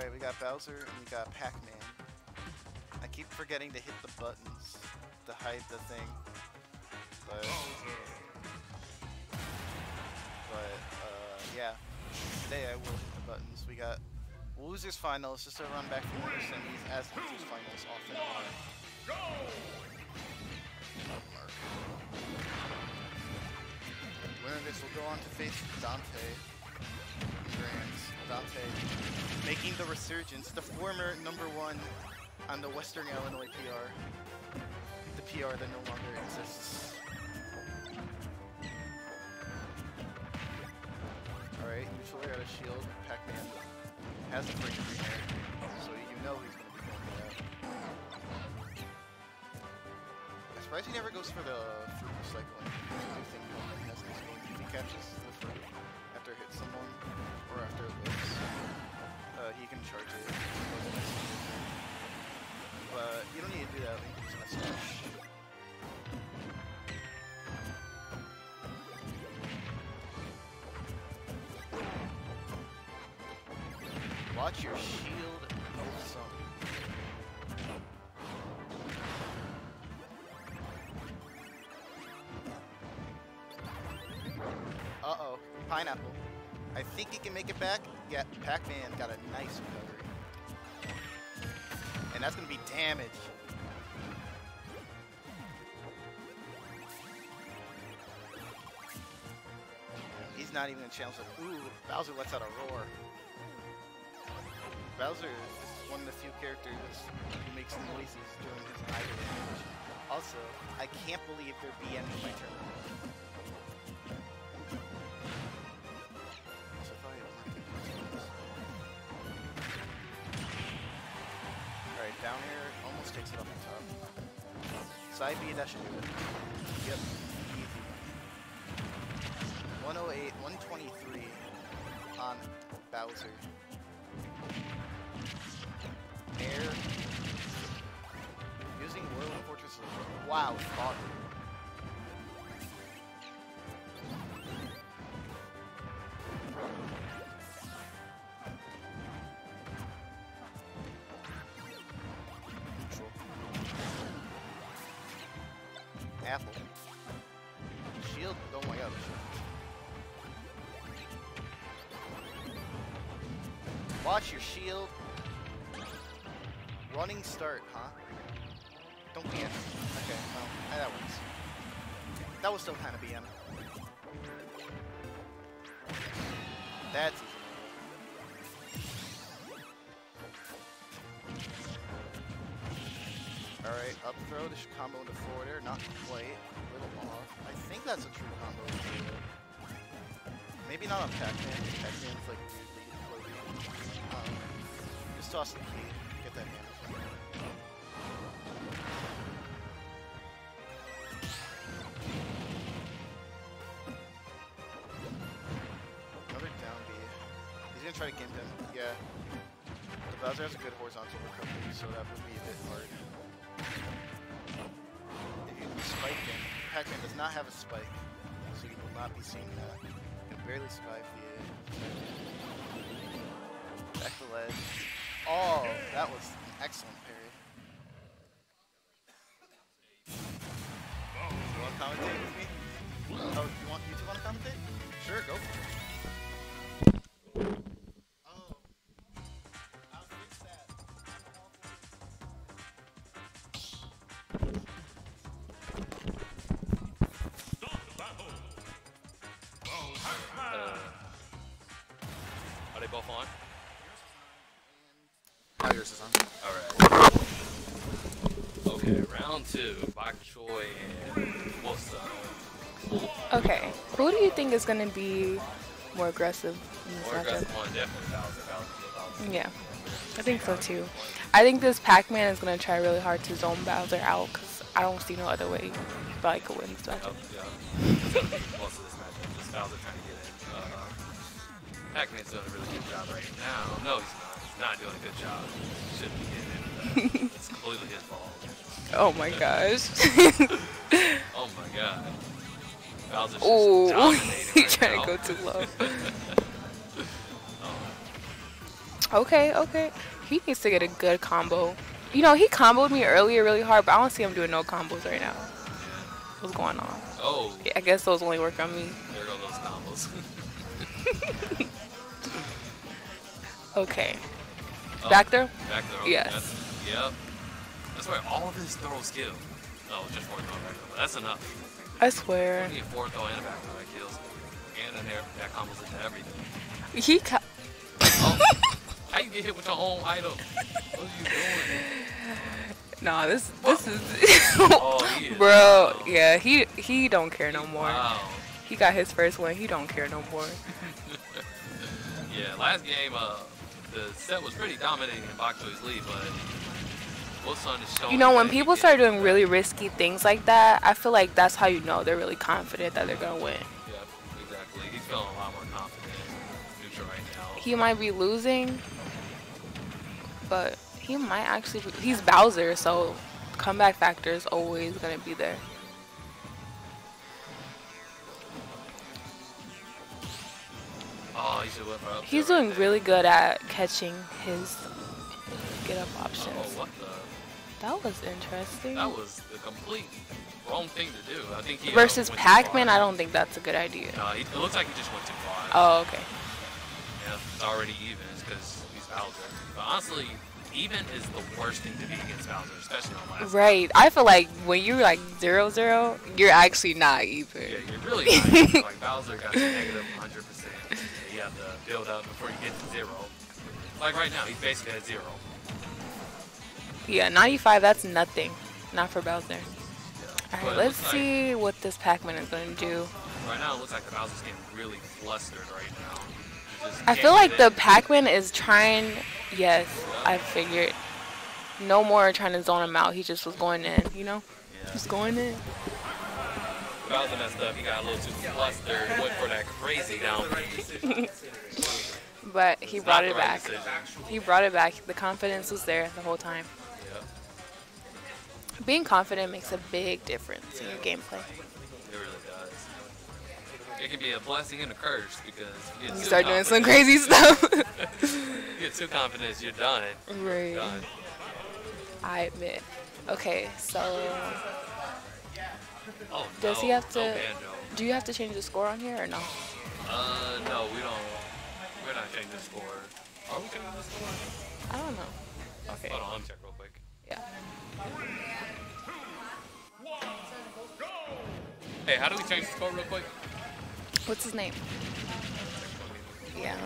Alright, we got Bowser and we got Pac-Man. I keep forgetting to hit the buttons to hide the thing. But, but uh, yeah, today I will hit the buttons. We got Losers Finals, just a run back from the semis, as Losers Finals often are. Winner of this will go on to face Dante. Grants. Dante making the resurgence, the former number one on the Western Illinois PR. The PR that no longer exists. Alright, neutral air out of shield. Pac-Man has a break green air, so you know he's going to be going for that. I'm surprised he never goes for the fruit recycling. I think he has this game if he catches the fruit hits someone or after it lives. Uh, he can charge it. But you don't need to do that when use mustache. Watch your shield think he can make it back. Yeah, Pac-Man got a nice recovery. And that's gonna be damage. He's not even a chance of ooh, Bowser lets out a roar. Bowser is one of the few characters who makes noises during his idle animation. Also, I can't believe they're BMing my turn. Off the top. Side B, that should do it. Yep, easy. 108, 123 on Bowser. Air. Using Whirling Fortress. Wow. Apple. Shield. Oh my god. Watch your shield. Running start, huh? Don't BM. Okay, well, that works. That was still kind of BM. Alright, up throw, this combo into forward air, not quite, little off. I think that's a true combo. Maybe not on Pac-Man, Pac-Man's like weirdly floaty. Um, just toss the key, get that damage. Another down B. He's gonna try to gimp him. Yeah. The Bowser has a good horizontal recovery, so that would be a bit hard. Pac-Man does not have a spike, so you will not be seeing that. You can barely survive the back the ledge. Oh, that was an excellent parry. Oh, you want to commentate with me? Oh, you want you two want to commentate? Sure, go for it. Now yours is on. Alright. Okay, round two. Bok Choy and what's up? Okay, who do you think is gonna be more aggressive in this More matchup? aggressive one, definitely Bowser. Bowser, Bowser. Yeah, I think so too. I think this Pac-Man is gonna try really hard to zone Bowser out because I don't see no other way Bowser could win this Yep, matchup. yeah. Most of this matchup, just Bowser trying to get in. Uh, Pac-Man's doing a really good job right now. No, he's not. He's not doing a good job. He shouldn't be getting into that. it's completely his fault. Oh my gosh. Oh my god. Bowser's just Ooh, dominating right trying now. to go too low. Oh. Okay, okay. He needs to get a good combo. You know, he comboed me earlier really hard, but I don't see him doing no combos right now. What's going on? Oh, Yeah, I guess those only work on me. there go those combos. Okay. Oh, Back throw? Back throw. Yes. That's, yep. That's where all of his throws kill. Oh, just forward throw and back throw. That's enough. I swear. Need a forward throw and a back throw that kills. And then there, that combos into everything. He ca- Oh, how you get hit with your own item? What are you doing? Nah, this this is Oh, he is. Bro, Oh. yeah, he he don't care no more. Wow. He got his first one. He don't care no more. Yeah, last game, uh, the set was pretty dominating in Bok lead, but Wulfsun is showing. You know, when people start doing really risky things like that, I feel like that's how you know they're really confident that they're gonna win. Yep, exactly. He's feeling a lot more confident. Neutral right now. He might be losing, but he might actually. Be, he's Bowser, so comeback factor is always gonna be there. He's doing there. really good at catching his get up Oh, options. what the? That was interesting. That was the complete wrong thing to do. I think he uh, Versus too Pac-Man. I don't think that's a good idea. No, he, it looks like he just went too far. Oh, okay. Yeah, it's already even because he's Bowser. But honestly, even is the worst thing to be against Bowser, especially on last. Right. I feel like when you're like zero zero, you're actually not even. Yeah, you're really not even, like Bowser got negative 100 percent. You have to build up before you get to zero. Like right now, he's basically at zero. Yeah, 95, that's nothing. Not for Bowser. Yeah. Alright, let's looks like- see what this Pac-Man is going to do. Right now, it looks like the Bowser's getting really flustered right now. I feel like the. Pac-Man is trying. Yes, I figured. No more trying to zone him out. He just was going in, you know? Yeah. Just going in. Bowser messed up. He got a little too flustered. Went for that crazy down. But he brought it right back. decision. He brought it back. The confidence was there the whole time. Yep, Being confident makes a big difference in your gameplay. It really does. It can be a blessing and a curse because you, get You start doing some crazy stuff. you get too confident, you're done. right. Done. I admit. Okay, so Oh Does no, he have to- banjo. do you have to change the score on here or no? Uh, no, we don't. We're not changing the score. Are we changing the score? I don't know. Okay. Hold on, let me check real quick. Yeah. Hey, how do we change the score real quick? What's his name? Yeah.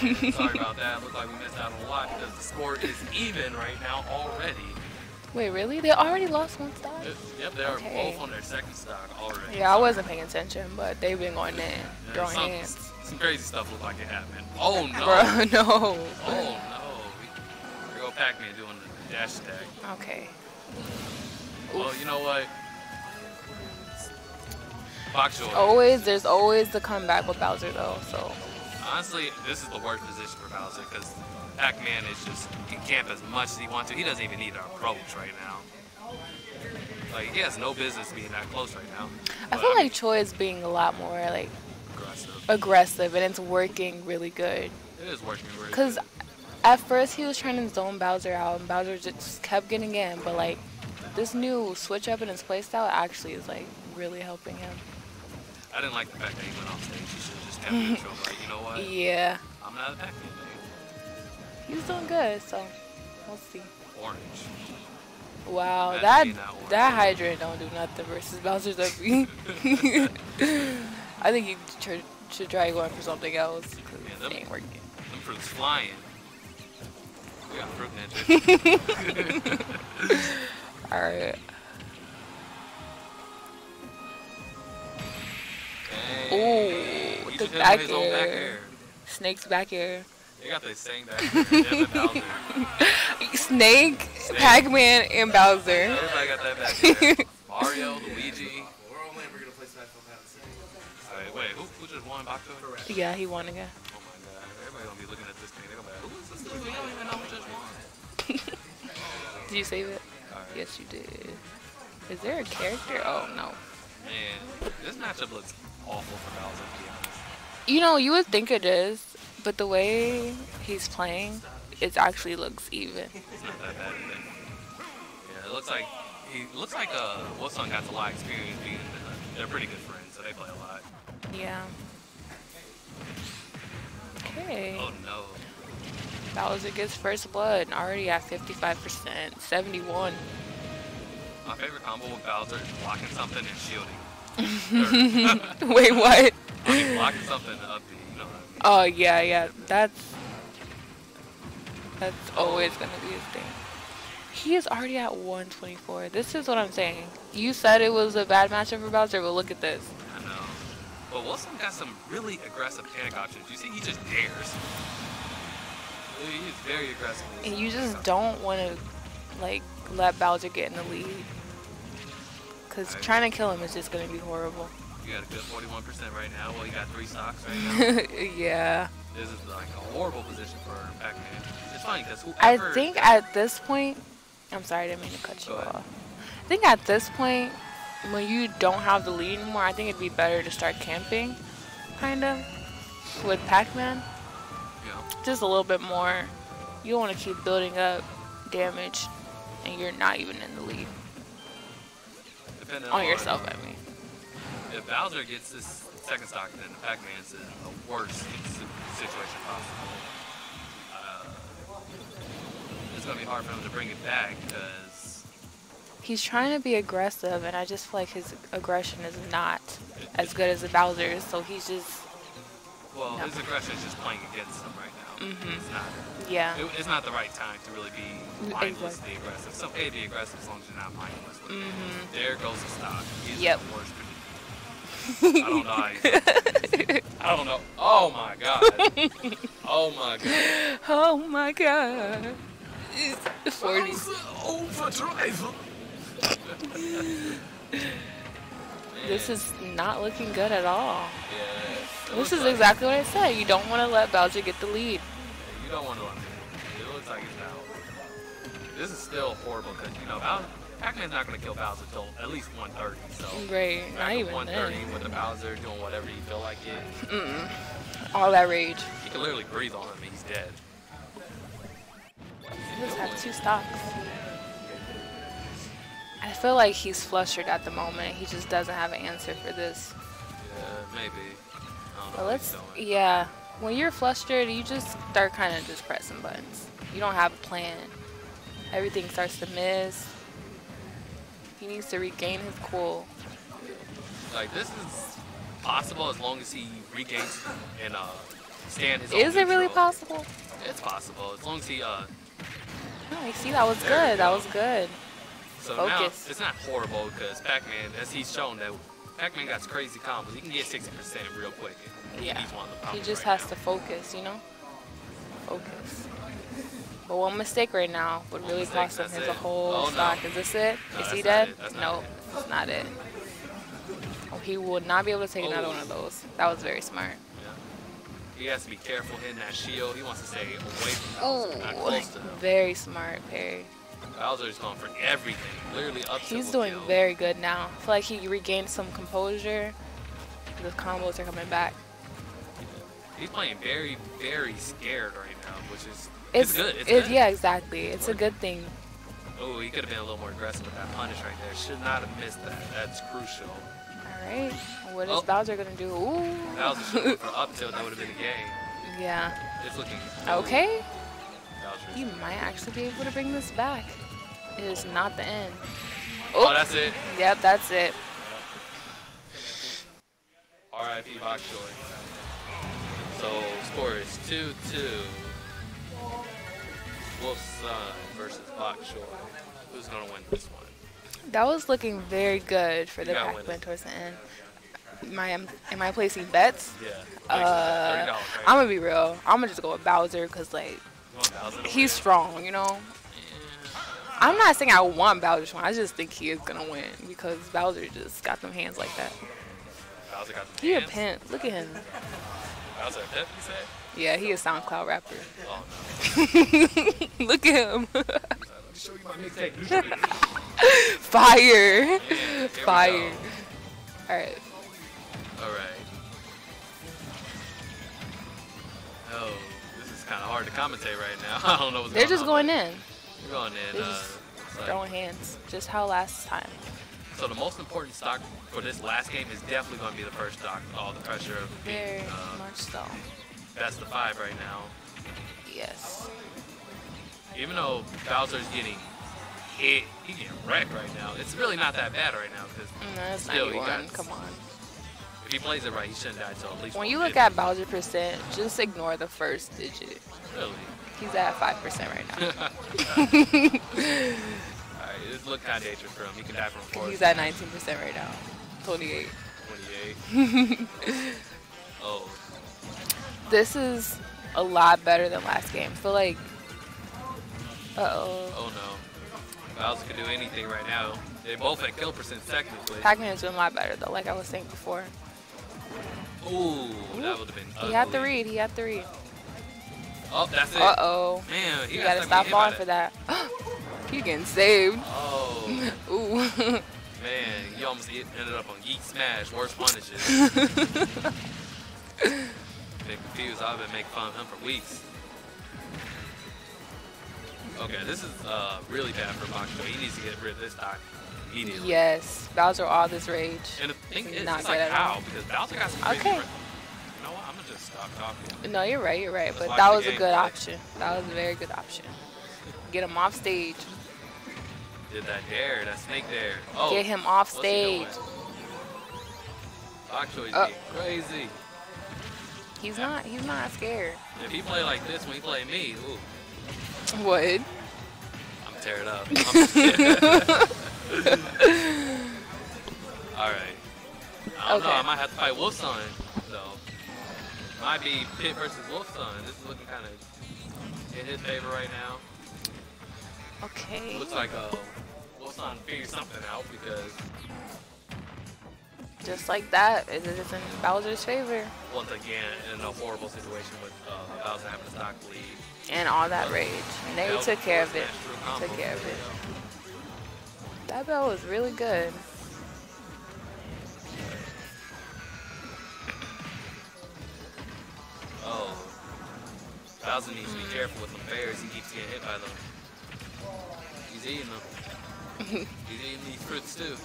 Sorry about that. Looks like we missed out on a lot because the score is even right now already. Wait, really? They already lost one stock? Yep, they are Okay. both on their second stock already. Yeah, I wasn't paying attention, but they've been going in, Yeah, throwing some, hands. some crazy stuff looked like it happened. Oh no! Bro, no. Oh no! There go Pac-Man doing the dash attack. Okay. Well, you know what? Always, there's always the comeback with Bowser though, so. Honestly, this is the worst position for Bowser because Pac-Man is just can camp as much as he wants to. He doesn't even need to approach right now. Like he has no business being that close right now. I But, feel like Choi is being a lot more like aggressive. aggressive and it's working really good. It is working really Cause good. at first he was trying to zone Bowser out and Bowser just kept getting in, but like this new switch up in his playstyle actually is like really helping him. I didn't like the fact that he went off stage. He should have just kept neutral. Like you know what? Yeah, I'm not a Pac-Man thing. he's doing good, so we'll see. Orange. Wow, Imagine that that that hydrant don't do nothing versus Bowser's up. I think you tr- should try going for something else. Yeah, it ain't working. Them fruits flying. We got fruit ninjas. All right. Ooh, He the just hit him back with his own back air. air. Snake's back here. They got the same back here. Him and Bowser. Snake, Pac-Man, and Bowser. Everybody got that back here. Mario, Luigi. We're only ever gonna play Smash Bros. Fantasy. Wait, wait, who, who just won Bakugo? Oh Yeah, he won again. Oh my god. Everybody gonna be looking at this thing. They're gonna be like, who is this dude? We don't even know who just won. Did you save it? Alright. Yes, you did. Is there a character? Oh no. Man, this matchup looks awful for Bowser, to be honest. You know, you would think it is, but the way he's playing, it actually looks even. It's not that bad either. Yeah, it looks like he looks like uh Wulfsun has a lot of experience being uh, they're pretty good friends, so they play a lot. Yeah. Okay. Oh no. Bowser gets first blood, already at 55%, 71. My favorite combo with Bowser is blocking something and shielding. Wait, what? I mean, blocking something up the, you know what I mean? Oh yeah, yeah. That's that's always gonna be his thing. He is already at 124. This is what I'm saying. You said it was a bad matchup for Bowser, but look at this. I know. But Wulfsun got some really aggressive panic options. You see, he just dares. He's very aggressive. And you just don't want to like let Bowser get in the lead. Cause trying to kill him is just gonna be horrible. You got a good 41% right now. Well, you got three stocks right now. yeah. this is like a horrible position for Pac-Man. It's funny because whoever... I think at this point, I'm sorry, I didn't mean to cut you off. I think at this point, when you don't have the lead anymore, I think it'd be better to start camping, kind of, with Pac-Man. Know, Just a little bit more. You want to keep building up damage, and you're not even in the lead depending on yourself. I mean, If Bowser gets this second stock, then Pac-Man's in the worst situation possible. Uh, it's gonna be hard for him to bring it back because he's trying to be aggressive, and I just feel like his aggression is not as good as the Bowser's. So he's just, well, No. his aggression is just playing against him right now. Mhm. It's not. yeah. It, it's not the right time to really be Exactly. mindlessly aggressive. So to be aggressive as long as you're not mindless with it. Mhm. There goes the stock. He's Yep. the worst. I don't know I don't know. Oh my god. Oh my god. Oh my god. 40. overdrive. This is not looking good at all. Yeah. This is like- exactly what I said. You don't want to let Bowser get the lead. You don't want to. It looks like it's now. This is still horrible because you know Bowser, Pac-Man's not going to kill Bowser until at least 1.30. So Right, not even 130 then. with the Bowser doing whatever you feel like it. Mm-mm. All that rage. You can literally breathe on him and he's dead. He just have two stocks. I feel like he's flustered at the moment. He just doesn't have an answer for this. Yeah, maybe. I But let's, yeah. When you're flustered, you just start kind of just pressing buttons. You don't have a plan. Everything starts to miss. He needs to regain his cool. Like this is possible as long as he regains and uh stand his own Is it really possible? It's possible as long as he uh. No, you see, that was good. That was good. So now it's not horrible because Pac-Man, as he's shown that Pac-Man got crazy combos. He can get 60% real quick. Yeah. He's one of the He just right has now. to focus, you know? Focus. But one mistake right now would really mistake, cost him his it. whole Oh, no. stock. Is this it? No, Is he dead? it. That's not No, it. that's not it. Oh, he will not be able to take another Oh. one of those. That was very smart. Yeah. He has to be careful hitting that shield. He wants to stay away from not Oh, close to him. very smart, parry. Bowser's going for everything, literally up to He's doing kill. very good now. I feel like he regained some composure. The combos are coming back. He's playing very, very scared right now, which is It's, it's, good. It's it's- good. Yeah, exactly. It's a good thing. Oh, he could have been a little more aggressive with that punish right there. Should not have missed that. That's crucial. All right. What is Oh. Bowser gonna do? Ooh. Bowser should have up tilt. That would have been the game. yeah. It's looking Okay. You might actually be able to bring this back. It is not the end. Oh, that's it. Yep, that's it. R.I.P. Bok Choy. So score is two two. Wolf's Son versus Bok Choy. Who's gonna win this one? That was looking very good for the gotta win towards the end. Am I am, I placing bets? Yeah. Uh? I'm gonna be real. I'm gonna just go with Bowser because like You want Bowser to he's strong, you know. I'm not saying I want Bowser to win. I just think he is gonna win because Bowser just got them hands like that. Bowser got the He a pimp. Look at him. Bowser a pimp, you say? Yeah, he a SoundCloud rapper. Oh no. Look at him. Show you my mixtape. Fire. Yeah, here we Fire. go. All right. All right. Oh, this is kind of hard to commentate right now. I don't know what's They're going just on. going in, They're going in. They're Uh, just it's like- throwing hands, just how last time. so the most important stock for this last game is definitely going to be the first stock. All the pressure of Very being uh, much so. best of five right now. Yes. Even though Bowser's getting hit, he getting wrecked right now. It's really not that bad right now because No, it's Still, he 91. got- Come on. He plays it right, he shouldn't die till at least When you look at Bowser percent, just ignore the first digit. really. He's at five percent right now. Alright, this look kind of dangerous for him. He can die from four. He's at 19 percent right now. 28. 28. oh, This is a lot better than last game. I feel like. Uh oh. oh no. Bowser can do anything right now. They both at kill percent technically. Pac-Man is doing a lot better though, like I was saying before. Ooh, that would have been ugly. He had to read. He had to read. Oh, that's it. Uh oh. Man, he You got gotta stop falling for that. he getting saved. Oh, Ooh. man, he almost ended up on Geek Smash, worst punishes. been confused. I've been making fun of him for weeks. Okay, this is uh, really bad for Bakugo. He needs to get rid of this stock immediately. yes. Bowser all this rage. And the thing is, Not it's good like at all. because Bowser got some. Okay. You know what? I'm gonna just stop talking. No, you're right. You're right. But that was a good option. That was a very good option. Get him off stage. Did that dare, that snake dare. Oh, Get him off what's he doing? stage. Is Uh. crazy. He's not. He's not scared. If he play like this when he play me, ooh, What? I'm tearing up. I'm. All right. I don't know. I might have to fight Wulfsun though. Might be Pit versus Wulfsun. This is looking kind of in his favor right now. Okay. Looks like uh, Wulfsun figured something out because Just like that, it is in Bowser's favor. once again in a horrible situation with uh, Bowser having a stock lead. And all that rage. And they took care of it. smash through combo. Took care of it. That bell was really good. Bowser needs to be careful with them bears. He keeps getting hit by them. He's eating them. He's eating these fruits too.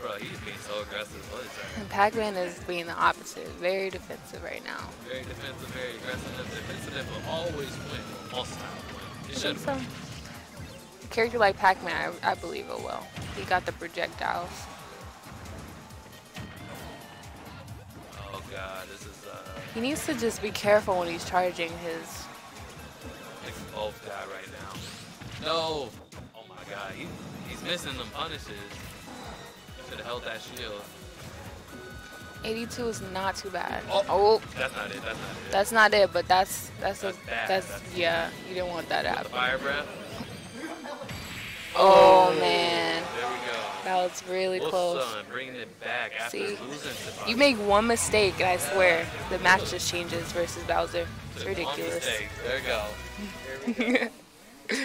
Bro, he's being so aggressive. What is that? And Pac-Man is being the opposite. Very defensive right now. Very defensive, very aggressive. Defensive will always win. Most the time win. It should so. A character like Pac-Man, I, I believe it will. He got the projectiles. God, this is uh He needs to just be careful when he's charging his. it's both guy right now. No! Oh my god, he, he's missing them punishes. Should have held that shield. 82 is not too bad. Oh. Oh, That's not it, that's not it. that's not it, but that's that's a, That's bad. that's That's- yeah. You didn't want that to happen. fire breath. Oh man, There we go. that was really close. Bringing it back after See? You make one mistake, and I swear the match just changes versus Bowser. It's ridiculous. There you go.